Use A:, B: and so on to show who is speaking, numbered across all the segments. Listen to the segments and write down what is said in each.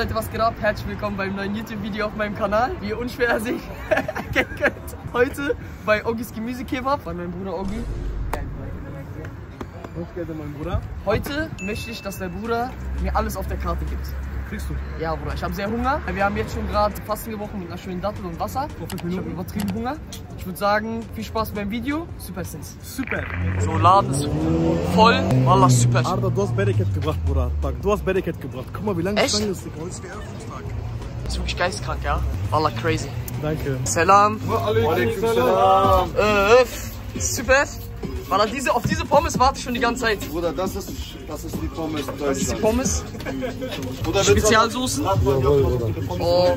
A: Leute, was geht ab? Herzlich willkommen beim neuen YouTube-Video auf meinem Kanal. Wie ihr unschwer sehen erkennen könnt. Heute bei Oggis Gemüsekebab, bei meinem Bruder Oggi.
B: Hochgelder, mein Bruder.
A: Heute möchte ich, dass der Bruder mir alles auf der Karte gibt.
B: Kriegst du.
A: Ja, Bruder, ich habe sehr Hunger. Wir haben jetzt schon gerade Fasten gebrochen mit einer schönen Dattel und Wasser. Ich habe übertrieben Hunger. Ich würde sagen, viel Spaß beim Video. Super Sins.
B: Super.
A: So, Laden ist voll. Wallah, super.
B: Arda, du hast Bereket gebracht, Bruder. Du hast Bereket gebracht. Guck mal, wie lange
A: Echt?
B: Stange ist. Heute ist der Eröffnungstag.
A: ist wirklich geistkrank, ja? Wallah, crazy.
B: Danke.
A: Salam.
B: Alaikum salam.
A: Äh, super. Wallah, diese, auf diese Pommes warte ich schon die ganze Zeit.
C: Bruder, das ist, das ist die Pommes
A: Das ist die. Pommes.
C: Bruder,
A: Spezialsoßen. Oh,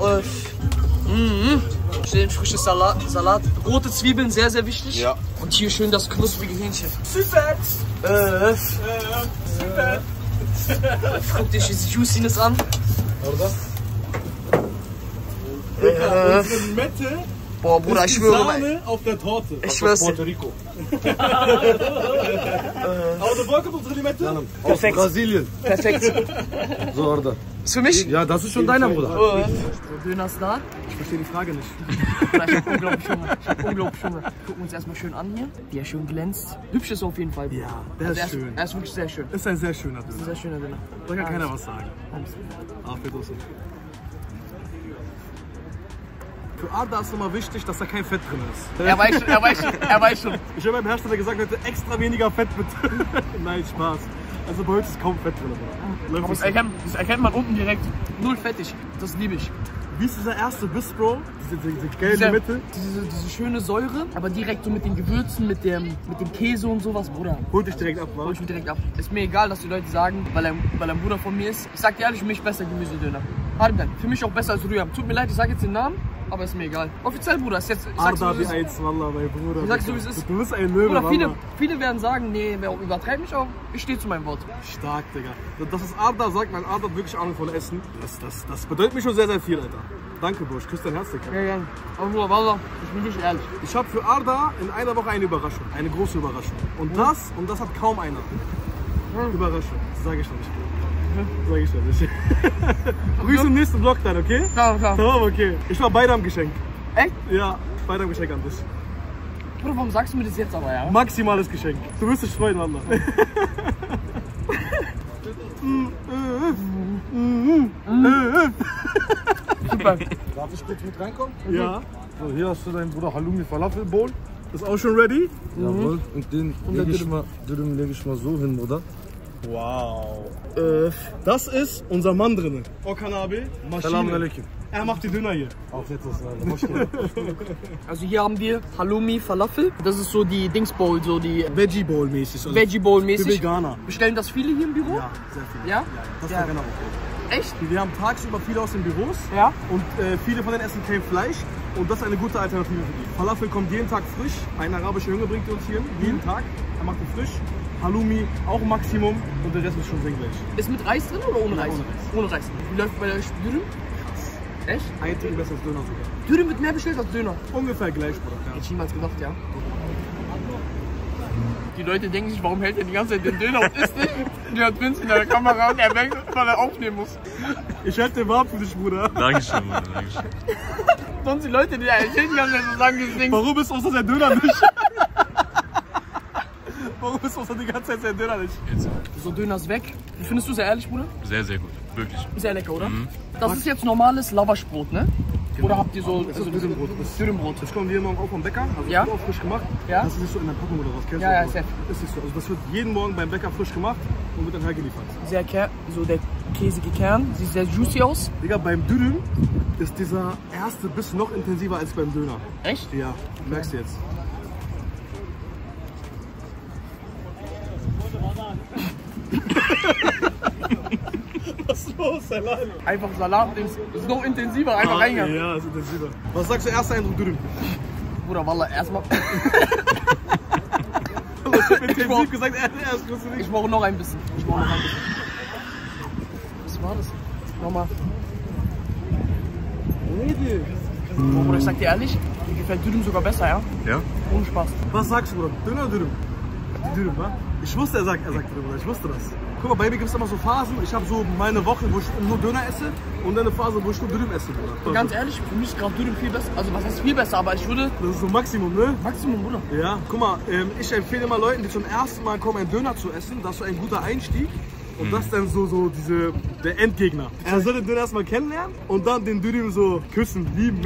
A: äh, mhm. Schön frisches Salat, Salat. Rote Zwiebeln, sehr, sehr wichtig.
C: Ja.
A: Und hier schön das knusprige Hähnchen. Super. Äh, super. Guck dich diese Juiciness an.
B: Digga, unsere Mette
A: Boah, Bruder, ich
B: ist
A: schwöre mal.
B: Sahne auf der Torte.
A: Ich schwör's dir.
C: Puerto Rico.
B: Aber der Boy kommt unsere Limette.
C: Aus
A: Perfekt.
C: Brasilien.
A: Perfekt.
C: So, Order.
A: Ist für mich?
C: Ja, das ist schon deiner, Bruder.
A: Oh, so, Döner ist da.
B: Ich verstehe die Frage nicht.
A: Ich hab unglaublich Hunger. Ich hab unglaublich Hunger. Gucken wir uns erstmal schön an hier. Wie er schön glänzt. Hübsch ist er auf jeden Fall.
B: Ja, der
A: Also
B: ist schön.
A: Er ist wirklich sehr schön.
B: Ist ein sehr schöner Döner.
A: Sehr schöner Döner.
B: Da kann keiner was sagen.
A: Alles.
B: Ah, Petrosen. Für Arda ist nochmal wichtig, dass da kein Fett drin ist.
A: Er weiß schon, er weiß schon, er weiß schon.
B: Ich habe beim Hersteller gesagt, bitte extra weniger Fett bitte. Nein, Spaß. Also bei uns ist kaum Fett drin. aber läuft
A: Das erkennt, das erkennt man unten direkt. Null fettig. Das liebe ich.
B: Wie ist dieser erste Biss, Bro? Diese, diese, diese gelbe
A: Diese,
B: Mitte.
A: diese, diese schöne Säure, aber direkt so mit den Gewürzen, mit dem, mit dem Käse und sowas, Bruder.
B: Holt dich direkt ab, wa?
A: Hol ich mir direkt ab. Ist mir egal, dass die Leute sagen, weil er, weil er ein Bruder von mir ist. Ich sag dir ehrlich, für mich besser Gemüsedöner. Harbiden, für mich auch besser als Rüham. Tut mir leid, ich sag jetzt den Namen, aber ist mir egal. Offiziell, Bruder, ist jetzt. Ich
B: Arda
A: wie es
B: eins, Wallah, mein Bruder.
A: Ich sag's so, wie es ist.
B: Du bist ein Löwe,
A: Bruder, viele, viele werden sagen, nee, wer übertreibt mich auch. Ich stehe zu meinem Wort.
B: Stark, Digga. Das ist Arda sagt, mein Arda wirklich Ahnung von Essen. Das, das, das bedeutet mir schon sehr, sehr viel, Alter. Danke, Bro. Ich küsse dein Herz, Digga.
A: Ja, ja. Aber Bruder, Wallah, ich bin wirklich ehrlich.
B: Ich habe für Arda in einer Woche eine Überraschung. Eine große Überraschung. Und das, und das hat kaum einer. Überraschung. Das sage ich noch nicht. Sag ich noch nicht. Grüße im nächsten Vlog dann, okay?
A: Klar, klar.
B: Tamam, okay. Ich war beide am Geschenk.
A: Echt?
B: Ja, beide am Geschenk an dich.
A: Bruder, warum sagst du mir das jetzt aber, ja?
B: Maximales Geschenk. Du wirst dich freuen, Wallah.
A: Super.
C: Darf ich kurz mit reinkommen?
B: Ja.
C: So, hier hast du deinen Bruder Halloumi Falafel Bowl.
B: Ist auch schon ready?
C: Jawohl. Und den lege ich, mal, leg ich mal so hin, Bruder.
B: Wow. Äh, das ist unser Mann drinne. Okanabe,
C: Salam
B: Maschine.
C: alaikum.
B: Er macht die Döner hier.
C: Auf Alter.
A: Also hier haben wir Halloumi Falafel. Das ist so die Dings Bowl, so die
B: Veggie Bowl mäßig. Also
A: Veggie Bowl
B: Für
A: mäßig.
B: Veganer.
A: Bestellen das viele hier im Büro?
B: Ja, sehr viel.
A: Ja?
B: Ja, das
A: Ja.
B: war genau.
A: Echt?
B: Wir haben tagsüber viele aus den Büros
A: Ja.
B: und äh, viele von denen essen kein Fleisch und das ist eine gute Alternative für die. Falafel kommt jeden Tag frisch. Ein arabischer Junge bringt uns hier, jeden Tag. Er macht die frisch. Halloumi auch Maximum und der Rest ist schon sehr gleich.
A: Ist mit Reis drin oder ohne
B: Ja,
A: Reis?
B: ohne Reis.
A: Ohne Reis. Wie läuft bei der Dürüm? Echt?
B: Ein Ticken besser als Döner sogar.
A: Dürüm wird mehr bestellt als Döner.
B: Ungefähr gleich, Bruder.
A: Hätte ich niemals gedacht, ja. Die Leute denken sich, warum hält er die ganze Zeit den Döner und isst nicht? Der hat Vince in der Kamera und er denkt, weil er aufnehmen muss.
B: Ich halte den warm für dich, Bruder.
D: Dankeschön, Bruder, Dankeschön.
A: Sonst die Leute, die erzählen, die ganze Zeit so sagen, dieses Ding.
B: Warum ist unser der Döner nicht? Warum ist unser die ganze Zeit der Döner nicht?
D: Jetzt.
A: So, Döner ist weg. Wie findest du sehr ehrlich, Bruder?
D: Sehr, sehr gut. Wirklich.
A: Sehr lecker, oder? Das ist jetzt normales Lavaschbrot, ne? Oder habt ihr so
B: Das
A: also
B: ist Dürümbrot. Das,
A: Dürümbrot?
B: das kommt jeden Morgen auch vom Bäcker. Also
A: Ja.
B: frisch gemacht.
A: Ja.
B: Das ist nicht so in der Packung oder was. Kennst
A: Ja,
B: du
A: ja, safe.
B: Ist nicht so. Also das wird jeden Morgen beim Bäcker frisch gemacht und wird dann hergeliefert.
A: Sehr ker so der käsige Kern. Sieht sehr juicy aus.
B: Digga, beim Dürüm ist dieser erste Biss noch intensiver als beim Döner.
A: Echt?
B: Ja, merkst du jetzt. Salami?
A: Einfach Salat, Dings. ist noch intensiver, einfach reingegangen.
B: Ja, ist intensiver. Was sagst du, erster Eindruck Dürüm?
A: Bruder, Wallah, erstmal.
B: Intensiv gesagt, er erst.
A: Ich brauche noch ein bisschen. Ich brauche noch ein bisschen. Was war das? Nochmal. Oh, Bruder, ich sag dir ehrlich, mir gefällt Dürüm sogar besser, ja?
D: Ja?
A: Ohne Spaß.
B: Was sagst du, Bruder? Döner oder Dürüm? Dürüm, wa? Ich wusste, er sagt, er sagt Dürüm. Ich wusste das. Guck mal, bei mir gibt es immer so Phasen. Ich habe so meine Woche, wo ich nur Döner esse und dann eine Phase, wo ich nur Döner esse, Bruder.
A: Ganz ehrlich, für mich ist gerade Dürüm viel besser. Also was heißt viel besser, aber ich würde
B: Das ist so Maximum, ne?
A: Maximum, Bruder.
B: Ja, guck mal, ähm, ich empfehle immer Leuten, die zum ersten Mal kommen, einen Döner zu essen. Das ist so ein guter Einstieg. Und das ist dann so, so diese, der Endgegner. Er soll den Döner erstmal kennenlernen und dann den Döner so küssen, lieben.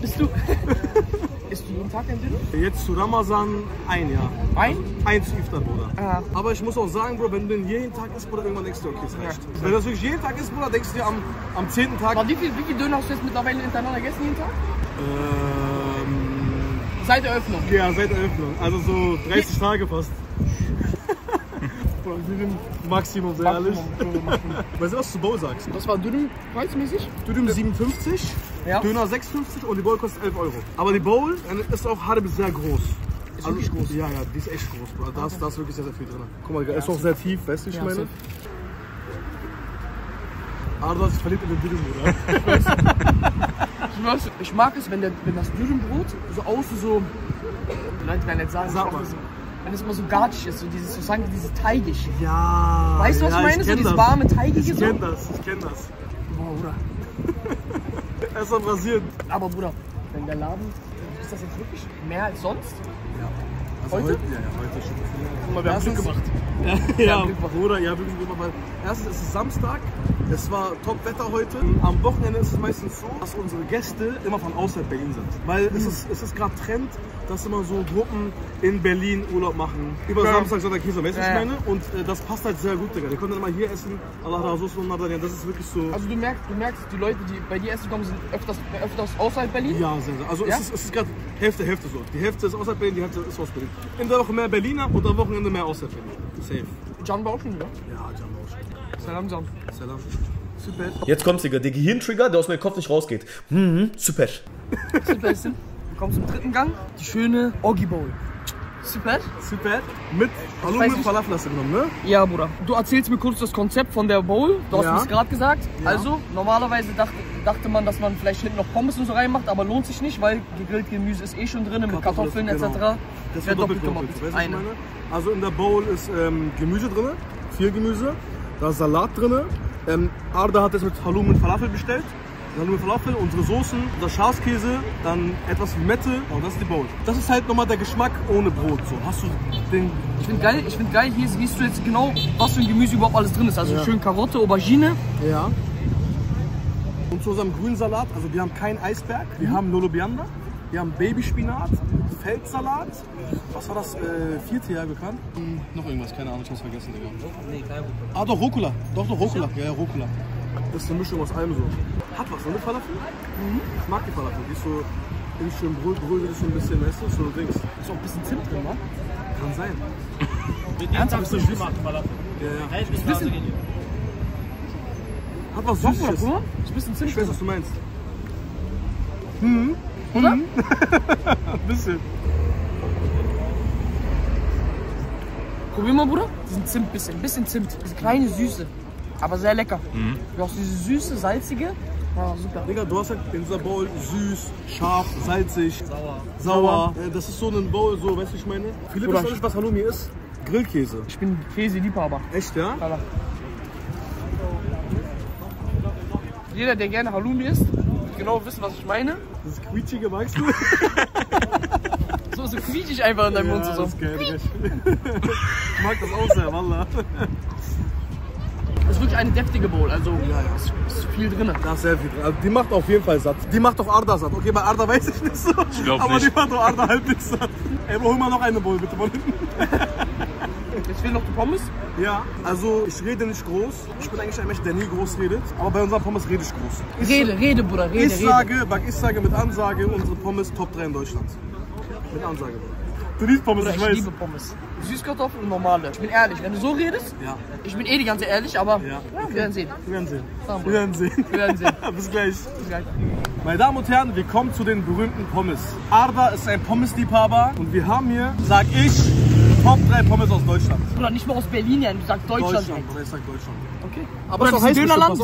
A: Bist du. Isst du jeden Tag ein Dürüm?
B: Jetzt zu Ramazan ein Jahr.
A: Ein?
B: Ein zu Iftar, Bruder.
A: Ja.
B: Aber ich muss auch sagen, Bro, wenn du den jeden Tag isst, Bruder, irgendwann denkst du, okay, es reicht. Wenn du das wirklich jeden Tag isst, Bruder, denkst du dir am, am zehnten Tag,
A: Aber wie viel, wie viel Döner hast du jetzt mittlerweile hintereinander gegessen jeden Tag?
B: ähm,
A: Seit Eröffnung.
B: ja, seit Eröffnung. Also so 30 Tage fast. Bruder, wir sind Maximum, sehr ehrlich. Weißt du, was du zu Bowl sagst?
A: Das war Dürüm preismäßig?
B: Döner 57,
A: Ja.
B: Döner 6,50 und die Bowl kostet 11 Euro. Aber die Bowl ist auch Harib sehr groß. Ist
A: wirklich groß?
B: Ja, ja, die ist echt groß. Bro. Da, ist, da ist wirklich sehr, sehr viel drin. Guck mal, ist auch sehr tief, weißt du, ich
A: Ja,
B: meine? hast dich verliebt in den Dürüm, oder?
A: Ich, schwör's, ich mag es, wenn, der, wenn das Dürümbrot so außen so. Die Leute werden jetzt sagen,
B: Sag
A: ich
B: mal.
A: So, wenn es immer so gartig ist, so dieses, so sagen, dieses teigig.
B: Ja.
A: Weißt du, was
B: ja,
A: ich meine? So
B: kenn
A: dieses
B: das.
A: warme, teigige
B: Ich
A: so.
B: kenn das, ich kenn das.
A: Boah, Bruder.
B: Er ist am Rasieren.
A: Aber Bruder, wenn der Laden. Ist das jetzt wirklich mehr als sonst?
B: Also
A: Heute?
B: Ja, ja, heute schon.
A: Guck mal, wir haben Glück gemacht.
B: Ja, ja
A: gemacht.
B: Bruder, ja, wirklich Glück gemacht. Weil erstens ist es Samstag, es war Top-Wetter heute. Am Wochenende ist es meistens so, dass unsere Gäste immer von außerhalb Berlin sind. Weil es ist, es ist gerade Trend, dass immer so Gruppen in Berlin Urlaub machen. Über
A: Ja.
B: Samstag, Sonntag, Käse, weißt du,
A: Ja,
B: ich meine? Und äh, das passt halt sehr gut, Digga. Die können dann immer hier essen. Allah Rasus und Nadarian. Das ist wirklich so.
A: Also du merkst, du merkst, die Leute, die bei dir essen kommen, sind öfters, öfters außerhalb Berlin.
B: Ja, sehr, sehr. Also
A: Ja?
B: es ist, es ist gerade Hälfte, Hälfte so. Die Hälfte ist außerhalb Berlin, die Hälfte ist aus Berlin. In der Woche mehr Berliner und am Wochenende mehr außerhalb Berlin. Safe.
A: Can war auch schon wieder.
B: Ja, Jambo.
A: Salam, Can.
B: Salam. Super.
E: Jetzt kommt's, Digga. Der Gehirntrigger, der aus meinem Kopf nicht rausgeht. Mhm, super.
A: Super kommen zum dritten Gang. Die schöne Oggi Bowl. Super.
B: Super. Mit Hallo
A: weiß
B: mit
A: nicht.
B: Falafel hast du genommen, ne?
A: Ja, Bruder. Du erzählst mir kurz das Konzept von der Bowl. Du hast
B: Ja.
A: es gerade gesagt. Also, normalerweise dachte, dachte man, dass man vielleicht hinten noch Pommes und so reinmacht, aber lohnt sich nicht, weil gegrillt Gemüse ist eh schon drin mit Kartoffeln
B: genau.
A: etc.
B: Das
A: Wird
B: wird doppelt gemoppelt. Weißt
A: Eine.
B: Also in der Bowl ist ähm, Gemüse drin, viel Gemüse. Da ist Salat drin. Ähm, Arda hat jetzt mit Halloumi mit Falafel bestellt. Halloumi mit Falafel, unsere Soßen, unser Schafskäse, dann etwas Limette und das ist die Bowl. Das ist halt nochmal der Geschmack ohne Brot. So hast du den
A: Ich finde geil, ich find geil, hier siehst du jetzt genau, was für ein Gemüse überhaupt alles drin ist. Also schön Karotte, Aubergine.
B: Ja. Und zu unserem grünen Salat, also wir haben keinen Eisberg, wir haben Lolobianda, wir haben Babyspinat, Feldsalat. Was war das äh, vierte Jahr bekannt? Hm, noch irgendwas, keine Ahnung, ich hab's vergessen, Digga. Nee, kein Ah, doch, Rucola. Doch, doch, Rucola. Ja, ja, Rucola. Das ist eine Mischung aus allem so. Hat was, ne, Falafel? Ich mag die Falafel. Die ist so, ist schön ist so ein bisschen, weißt du, so Dings.
A: Ist auch ein bisschen Zimt drin, wa?
B: Kann sein.
A: Ernsthaft?
B: Bisschen süß. Ja, ja.
A: Ist ein bisschen,
B: Hat was Süßes.
A: Ist ein bisschen Zimt
B: Ich weiß, was du meinst.
A: Oder?
B: Ein bisschen.
A: Probier mal, Bruder. Diesen Zimt bisschen, bisschen Zimt. Diese kleine Süße. Aber sehr lecker. Du hast diese süße, salzige. Super.
B: Digga, du hast halt in dieser Bowl süß, scharf, salzig, sauer. sauer. Äh, Das ist so ein Bowl, so, weißt du, ich meine? Philipp
A: Oder-
B: weiß nicht, was Halloumi ist. Grillkäse.
A: Ich bin Käse-Liebhaber.
B: Echt, ja?
A: Klar. Jeder, der gerne Halloumi isst, wird genau wissen, was ich meine.
B: Das quietschige magst du?
A: So, so quietschig einfach in deinem Mund
B: ja,
A: zusammen.
B: das ist geil. Ich mag das auch sehr, Wallah.
A: Das ist wirklich eine deftige Bowl. Also, ist, ist viel drin.
B: Da ist sehr viel drin. Also die macht auf jeden Fall satt. Die macht auch Arda satt. Okay, bei Arda weiß ich nicht so. Ich
D: glaub
B: Aber
D: nicht.
B: die macht auch Arda halbwegs satt. Ey, hol mal noch eine Bowl, bitte von hinten.
A: Jetzt fehlen noch die Pommes.
B: Ja, also ich rede nicht groß. Ich bin eigentlich ein Mensch, der nie groß redet. Aber bei unserem Pommes rede ich groß. Ich,
A: Rede, Rede, Bruder, Rede,
B: ich
A: Rede.
B: sage, ich sage mit Ansage, unsere Pommes Top 3 in Deutschland. Mit Ansage, Bruder. Du liebst Pommes,
A: Bruder, ich liebe Pommes. Süßkartoffeln und normale. Ich bin ehrlich, wenn du so redest,
B: Ja,
A: ich bin eh die ganze ehrlich, aber
B: Ja.
A: wir werden sehen.
B: wir werden sehen. Wir werden sehen.
A: Wir werden sehen.
B: Bis gleich.
A: Bis gleich.
B: Meine Damen und Herren, wir kommen zu den berühmten Pommes. Arda ist ein Pommesliebhaber und wir haben hier, sag ich, Top 3 Pommes aus Deutschland.
A: Bruder, nicht mal aus Berlin, ja. Du sagst Deutschland.
B: Deutschland, oder ich sag Deutschland.
A: Okay.
B: Aber
A: Bruder,
B: das
A: das ist ein
B: heißt
A: Dönerland,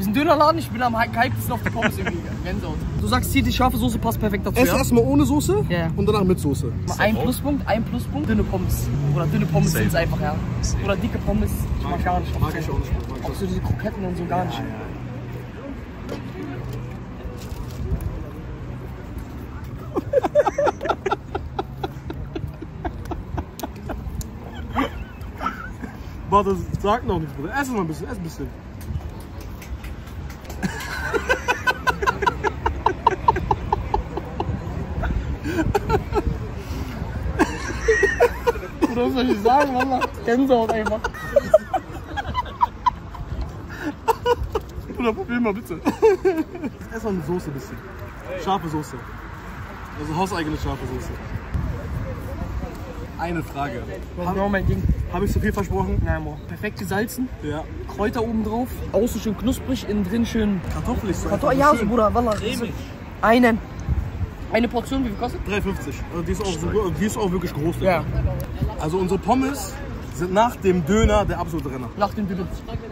A: Wir sind Dönerladen, ich bin am gehyptesten auf die Pommes irgendwie. Gänsehaut. Du sagst hier, die scharfe Soße passt perfekt dazu,
B: Ess
A: ja?
B: erstmal ohne Soße
A: Ja.
B: und danach mit Soße.
A: Ein Pluspunkt, ein Pluspunkt, dünne Pommes. Oder dünne Pommes sind es einfach, ja. Oder dicke Pommes, ich mag gar nicht.
B: Mag ich auch nicht. Mag
A: Auch so diese Kroketten und so gar nicht.
B: Warte, sag noch nichts, Bruder. Ess noch ein bisschen, ess ein bisschen.
A: Was soll ich sagen, Mama? Gänsehaut einfach.
B: Bruder, probier mal bitte. Noch eine Soße ein bisschen. Scharfe Soße. Also hauseigene scharfe Soße. Eine Frage.
A: Das ist genau mein Ding.
B: Habe ich zu viel versprochen?
A: Nein, Mo. Perfekt gesalzen,
B: Ja.
A: Kräuter oben drauf, außen schön knusprig, innen drin schön.
B: Kartoffel ist so
A: Kartoffel, ja, so. Bruder, Wallah. Einen. Eine Portion, wie viel kostet?
B: 3,50. Also die ist, auch die ist auch wirklich groß.
A: Ja.
B: Also unsere Pommes sind nach dem Döner der absolute Renner.
A: nach dem Dürüm.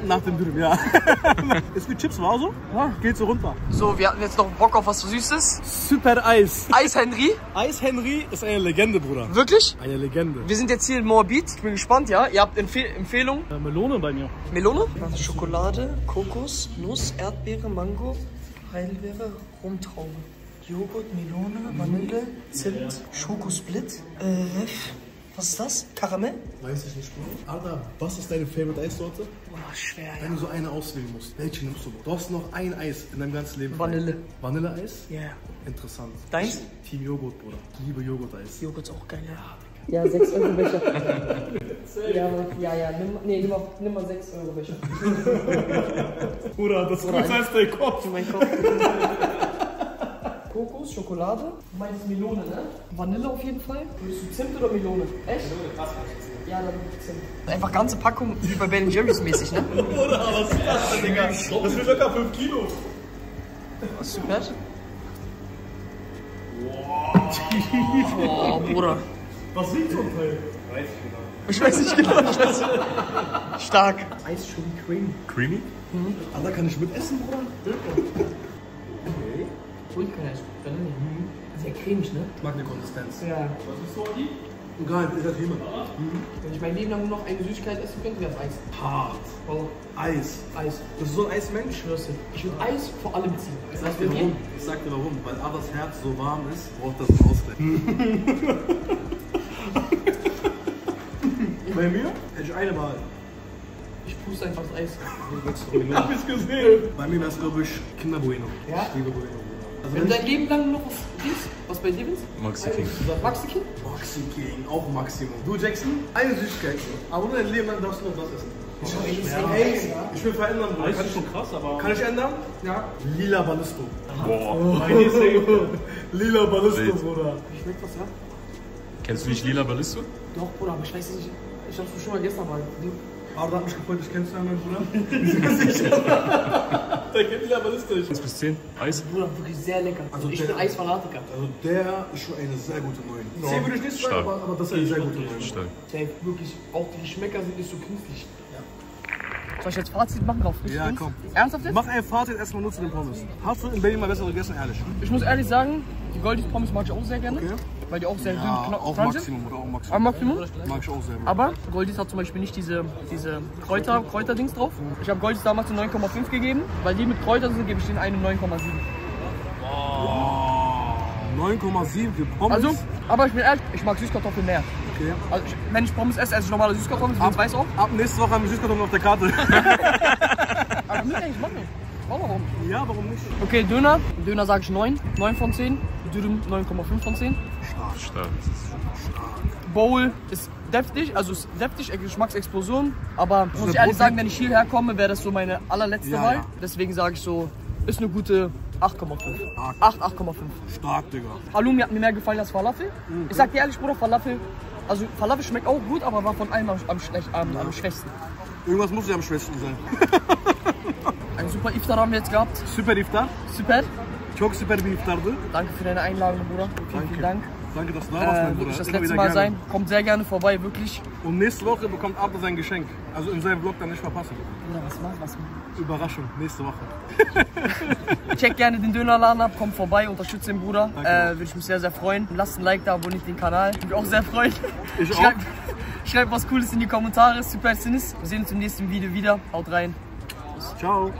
B: Nach dem Döner, ja. ist wie Chips, war so?
A: Ja.
B: Geht so runter.
A: So, wir hatten jetzt noch Bock auf was Süßes.
B: Super Eis.
A: Eis Henry,
B: Eis Henry ist eine Legende, Bruder.
A: wirklich?
B: Eine Legende.
A: Wir sind jetzt hier in Moabit. Ich bin gespannt, ja. Ihr habt Empfehl Empfehlung.
B: Melone bei mir.
A: Melone? Schokolade, Kokos, Nuss, Erdbeere, Mango, Heidelbeere, Rumtraube. Joghurt, Melone, Vanille, Zimt, Schokosplit. Äh, was ist das? Karamell?
B: Weiß ich nicht, Bruder. Alter, was ist deine Favorite Eissorte?
A: Boah, schwer,
B: Wenn
A: ja.
B: du so eine auswählen musst, welche nimmst du? Du hast noch ein Eis in deinem ganzen Leben.
A: Vanille.
B: Vanilleeis?
A: Ja.
B: Interessant.
A: Deins?
B: Team Joghurt, Bruder. Ich liebe Joghurt-Eis.
A: Joghurt ist auch geil, ja. Ja, 6 Euro Becher. ja, ja, ja, nimm, nee, nimm, mal, nimm mal 6 Euro Becher.
B: Bruder, das ist größer als dein Kopf.
A: Meinen Kopf. Kokos, Schokolade. Du meinst Melone, ne? Vanille auf jeden Fall. Würdest du Zimt oder Melone? Echt? Ja, dann Zimt. Einfach ganze Packung, wie bei Ben Jerry's mäßig, ne?
B: Bruder, was ist das denn, Digga? Das sind locker 5 Kilo.
A: Was du fährst? Boah, Bruder.
B: Was wiegt so ein Teil?
A: Ich weiß nicht genau, ich weiß nicht. Stark. Eis schon creamy.
D: Creamy?
B: Alter, kann ich mitessen, Bruder?
A: Ruhig kann ich. Vanille. Sehr cremig, ne?
B: Ich mag die Konsistenz.
A: Ja.
B: Egal, ich hat jemand.
A: Wenn ich mein Leben lang nur noch eine Süßigkeit essen könnte, wäre es Eis.
B: Hart.
A: Oh,
B: Eis.
A: Eis.
B: Bist du so ein Eismensch?
A: Schwörste. Ich würde Eis vor allem ziehen.
B: Ich
A: Was
B: sag dir warum. Ich sag dir warum. Weil Adas Herz so warm ist, braucht das einen Ausgleich. Bei mir hätte ich eine Wahl.
A: Ich puste einfach das Eis.
B: Hab ich gesehen. Bei mir wäre es, glaube ich, Kinder Bueno.
A: Ja?
B: Ich liebe Bueno. Also
A: Wenn du
B: ich
A: dein Leben lang noch was willst, was bei dir willst?
D: Maxi King.
A: Maxi King?
B: Maxi King, auch Maximum. Du Jackson, eine Süßigkeit. Aber nur dein Leben lang darfst du noch das essen. Ey, ich will verändern, Bruder. Kann ich schon krass, aber. Kann ich ändern?
A: Ja.
B: Lila Ballisto.
D: Boah.
B: Lila Ballisto. Bruder.
A: Schmeckt das, ja?
D: Kennst du nicht Lila Ballisto?
A: Doch, Bruder, aber ich weiß nicht. Ich hab's schon mal gestern mal. Du,
B: Aber hat mich gefreut, dich kennenzulernen, mein Bruder. Wieso sicher? Der kennt Lila Ballisto nicht.
D: 1 bis 10. Eis?
A: Bruder, wirklich sehr lecker.
B: Also
A: ich
B: der-
A: bin Eisfanatiker.
B: Also der ist schon eine sehr gute Neun. Zehn würde ich nicht sagen,
D: Stark.
B: aber, aber das ist eine sehr gute Neun.
D: Stark.
A: Safe, wirklich. Auch die Geschmäcker sind nicht so künstlich. Soll ich jetzt Fazit machen auf frisch
B: Ja, komm.
A: Ernsthaft jetzt?
B: Mach ein Fazit erstmal nur zu den Pommes. Hast du in Berlin mal besser gegessen, ehrlich?
A: Ich muss ehrlich sagen, die Goldies Pommes mag ich auch sehr gerne.
B: Okay.
A: Weil die auch sehr dünn
B: Ja,
A: kno-
B: auch
A: crunch sind.
B: Maximum oder auch
A: Am
B: Maximum.
A: Maximum.
B: Mag ich auch sehr.
A: Aber Goldies hat zum Beispiel nicht diese, diese Kräuter, Kräuterdings drauf. Ich habe Goldies damals eine 9,5 gegeben. Weil die mit Kräutern sind, gebe ich denen eine 9,7.
B: 9,7 für Pommes.
A: Also, aber ich bin ehrlich, ich mag Süßkartoffeln mehr.
B: okay.
A: Also ich, wenn ich Pommes esse, esse ich normale Süßkartoffeln, das weiß auch.
B: Ab nächste Woche haben wir Süßkartoffeln auf der Karte.
A: Aber nicht eigentlich, mach nicht. Warum?
B: ja, warum nicht?
A: Okay, Döner. Döner sage ich 9. 9 von 10. Dürüm 9,5 von 10.
D: Stark.
A: Bowl ist deftig, also ist deftig, Geschmacksexplosion. Aber muss ich ehrlich sagen, wenn ich hierher komme, wäre das so meine allerletzte
B: Ja,
A: Wahl.
B: ja.
A: Deswegen sage ich so, ist eine gute 8,5. 8, 8,5.
B: Stark, Digga.
A: Halloumi hat mir mehr gefallen als Falafel. Ich sag dir ehrlich, Bruder, Falafel, also Falafel schmeckt auch gut, aber war von allem am, am, schlecht, am, am schwächsten.
B: Irgendwas muss ja am schwächsten sein.
A: Ein super Iftar haben wir jetzt gehabt.
B: Super Iftar.
A: Super.
B: Çok süper bir iftardı.
A: Danke für deine Einladung, Bruder. Vielen, vielen Dank.
B: Danke, dass du da warst,
A: Äh,
B: mein Bruder.
A: das letzte Mal sein. Kommt sehr gerne vorbei, wirklich.
B: Und nächste Woche bekommt Abel sein Geschenk. Also in seinem Vlog dann nicht verpassen.
A: Ja, was macht, was
B: Überraschung, nächste Woche.
A: Check gerne den Dönerladen ab, kommt vorbei, unterstützt den Bruder. Äh, Würde ich mich sehr, sehr freuen. Lasst ein Like da, abonniert den Kanal. Würde mich auch sehr freuen.
B: Ich auch.
A: Schreibt, schreibt was Cooles in die Kommentare. Super Sinis. Wir sehen uns im nächsten Video wieder. Haut rein.
B: Ciao.